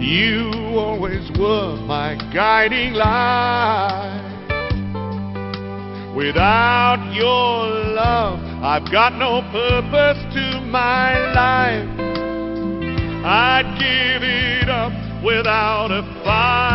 You always were my guiding light. Without your love, I've got no purpose to my life. I'd give it up without a fight.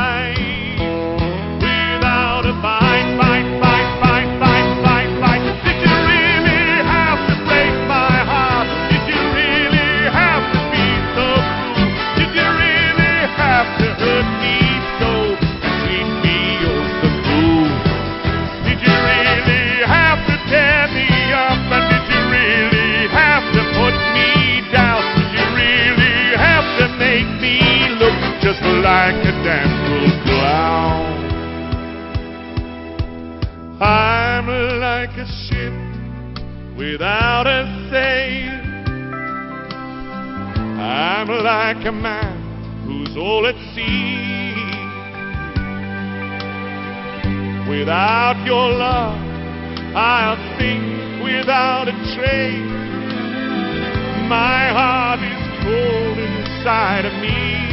Just like a damn clown? I'm like a ship without a sail. I'm like a man who's all at sea. Without your love, I'll sink without a trace. My heart is cold inside of me,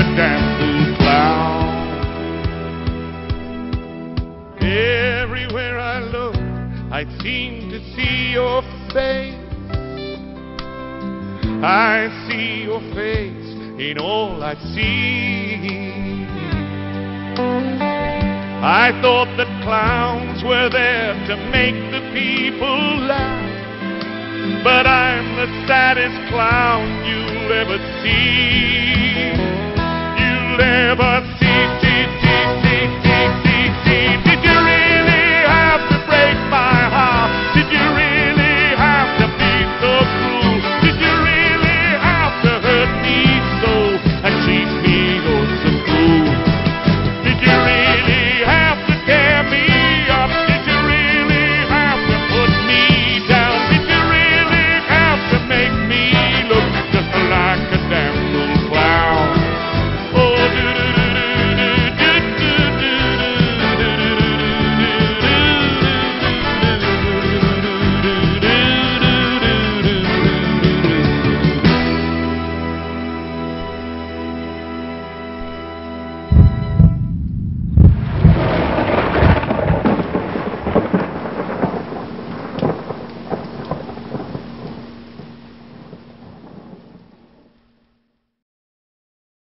Everywhere I look, I seem to see your face. I see your face in all I see. I thought that clowns were there to make the people laugh. But I'm the saddest clown you'll ever see.